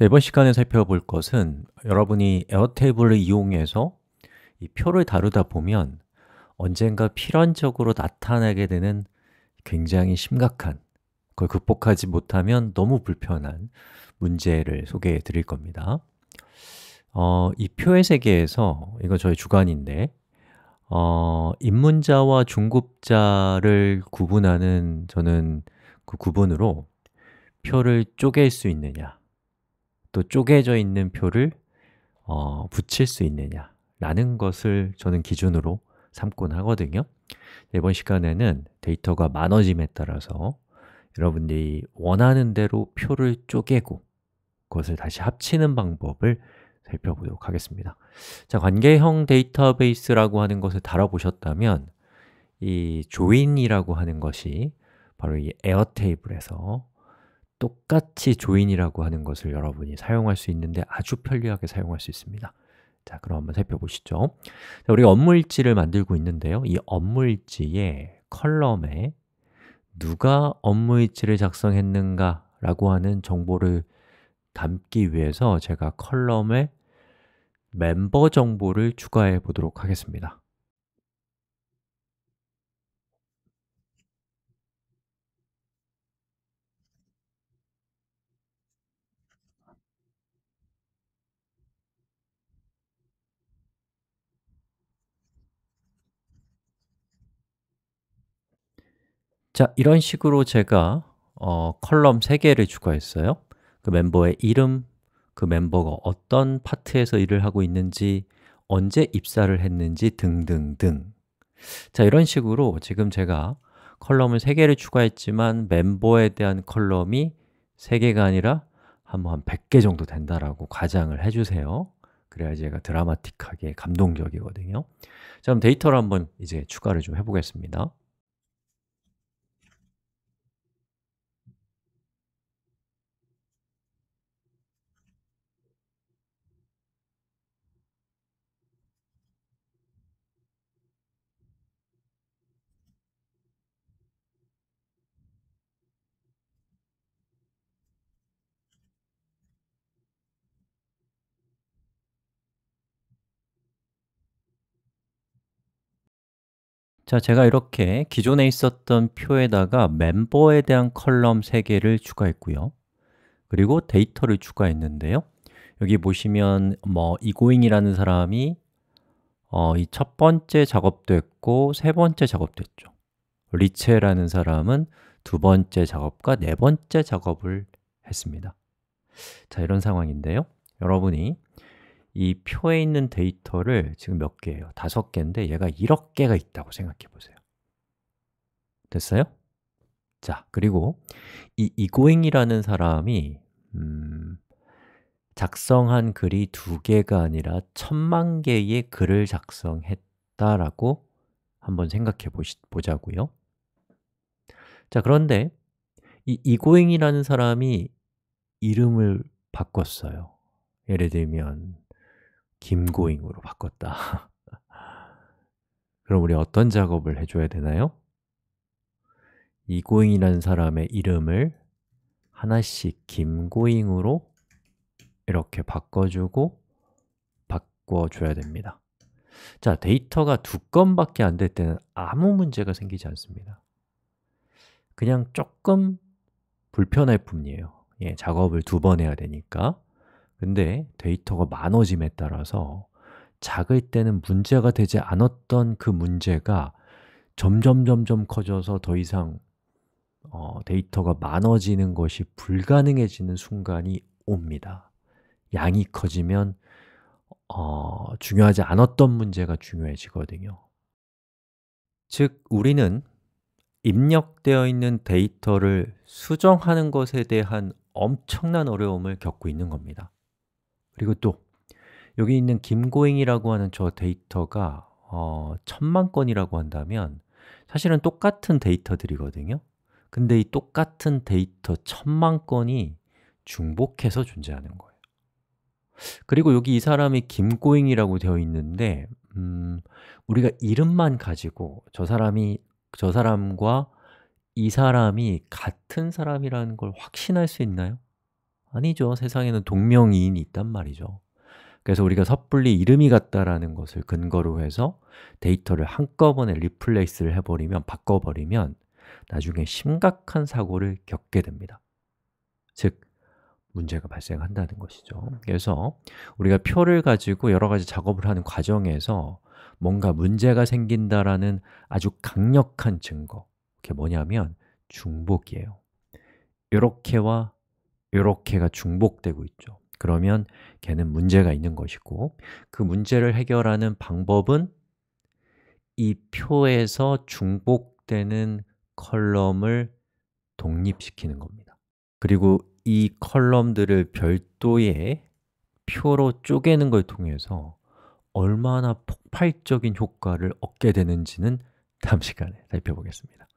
자, 이번 시간에 살펴볼 것은 여러분이 에어테이블을 이용해서 이 표를 다루다 보면 언젠가 필연적으로 나타나게 되는 굉장히 심각한 그걸 극복하지 못하면 너무 불편한 문제를 소개해 드릴 겁니다. 어, 이 표의 세계에서, 이거 저희 주관인데 어, 입문자와 중급자를 구분하는 저는 그 구분으로 표를 쪼갤 수 있느냐 또 쪼개져 있는 표를 어, 붙일 수 있느냐 라는 것을 저는 기준으로 삼곤 하거든요. 이번 시간에는 데이터가 많아짐에 따라서 여러분들이 원하는 대로 표를 쪼개고 그것을 다시 합치는 방법을 살펴보도록 하겠습니다. 자, 관계형 데이터베이스라고 하는 것을 다뤄보셨다면 이 조인이라고 하는 것이 바로 이 에어테이블에서 똑같이 조인이라고 하는 것을 여러분이 사용할 수 있는데 아주 편리하게 사용할 수 있습니다. 자, 그럼 한번 살펴보시죠. 자, 우리가 업무일지를 만들고 있는데요. 이 업무일지의 컬럼에 누가 업무일지를 작성했는가 라고 하는 정보를 담기 위해서 제가 컬럼에 멤버 정보를 추가해 보도록 하겠습니다 자, 이런 식으로 제가 어, 컬럼 3개를 추가했어요. 그 멤버의 이름, 그 멤버가 어떤 파트에서 일을 하고 있는지, 언제 입사를 했는지 등등등. 자, 이런 식으로 지금 제가 column을 3개를 추가했지만 멤버에 대한 column이 3개가 아니라 한 100개 정도 된다라고 가정을 해주세요. 그래야지 얘가 드라마틱하게 감동적이거든요. 자, 그럼 데이터를 한번 이제 추가를 좀 해보겠습니다 자, 제가 이렇게 기존에 있었던 표에다가 멤버에 대한 컬럼 3개를 추가했고요. 그리고 데이터를 추가했는데요. 여기 보시면 뭐 이고잉이라는 사람이 어, 이 첫 번째 작업도 했고 세 번째 작업도 했죠. 리체라는 사람은 두 번째 작업과 네 번째 작업을 했습니다. 자, 이런 상황인데요. 여러분이 이 표에 있는 데이터를 지금 몇 개예요? 다섯 개인데 얘가 1억 개가 있다고 생각해 보세요 됐어요? 자, 그리고 이 이고잉이라는 사람이 음, 작성한 글이 두 개가 아니라 천만 개의 글을 작성했다라고 한번 생각해 보시, 보자고요 자, 그런데 이 이고잉이라는 사람이 이름을 바꿨어요 예를 들면 김고잉으로 바꿨다. 그럼 우리 어떤 작업을 해줘야 되나요? 이고잉이라는 사람의 이름을 하나씩 김고잉으로 이렇게 바꿔주고 바꿔줘야 됩니다. 자, 데이터가 두 건밖에 안 될 때는 아무 문제가 생기지 않습니다. 그냥 조금 불편할 뿐이에요. 예, 작업을 두 번 해야 되니까 근데 데이터가 많아짐에 따라서 작을 때는 문제가 되지 않았던 그 문제가 점점 점점 커져서 더 이상 어, 데이터가 많아지는 것이 불가능해지는 순간이 옵니다. 양이 커지면 어, 중요하지 않았던 문제가 중요해지거든요. 즉, 우리는 입력되어 있는 데이터를 수정하는 것에 대한 엄청난 어려움을 겪고 있는 겁니다 그리고 또 여기 있는 김고잉이라고 하는 저 데이터가 어, 천만 건이라고 한다면 사실은 똑같은 데이터들이거든요 근데 이 똑같은 데이터 천만 건이 중복해서 존재하는 거예요 그리고 여기 이 사람이 김고잉이라고 되어 있는데 음, 우리가 이름만 가지고 저 사람이 저 사람과 이 사람이 같은 사람이라는 걸 확신할 수 있나요? 아니죠. 세상에는 동명이인이 있단 말이죠. 그래서 우리가 섣불리 이름이 같다라는 것을 근거로 해서 데이터를 한꺼번에 리플레이스를 해버리면, 바꿔버리면 나중에 심각한 사고를 겪게 됩니다. 즉, 문제가 발생한다는 것이죠. 그래서 우리가 표를 가지고 여러 가지 작업을 하는 과정에서 뭔가 문제가 생긴다라는 아주 강력한 증거 그게 뭐냐면 중복이에요 이렇게와 이렇게가 중복되고 있죠. 그러면 걔는 문제가 있는 것이고 그 문제를 해결하는 방법은 이 표에서 중복되는 컬럼을 독립시키는 겁니다. 그리고 이 컬럼들을 별도의 표로 쪼개는 걸 통해서 얼마나 폭발적인 효과를 얻게 되는지는 다음 시간에 살펴보겠습니다